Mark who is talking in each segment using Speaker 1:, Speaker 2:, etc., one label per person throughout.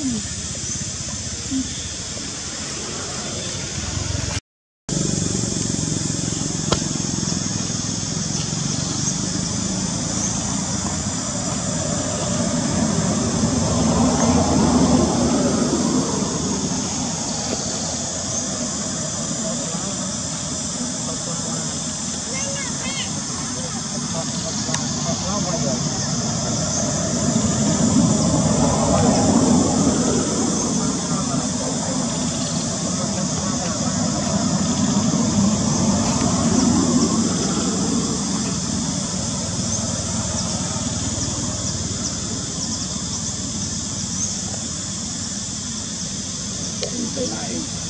Speaker 1: comigo. life.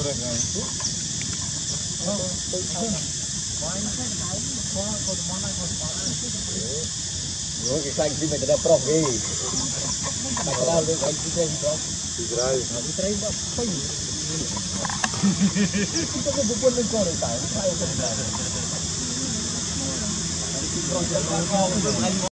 Speaker 1: Rồi cái xanh thì mình đã prov đi. Mà cái nào được anh cứ xem đó.
Speaker 2: Israel.
Speaker 1: Nó trai đó phải. Kita ke bukan lên con rồi tại. Sai cái này.